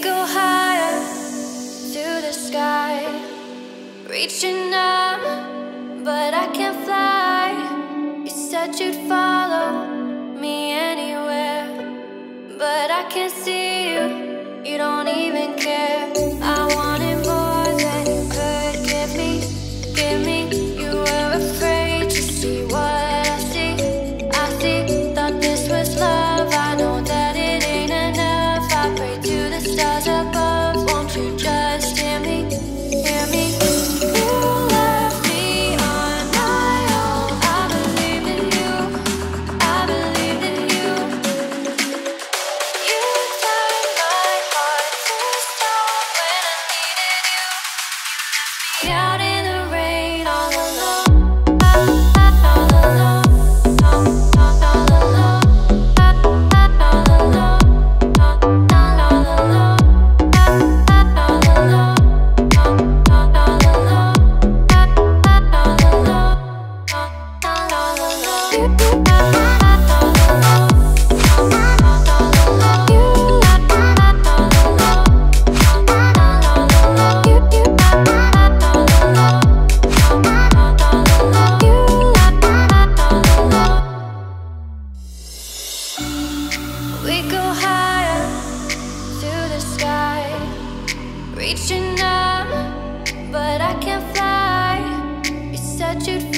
go higher to the sky, reaching up, but I can't fly. You said you'd follow me anywhere, but I can't see you. Reaching up, but I can't fly. You said you'd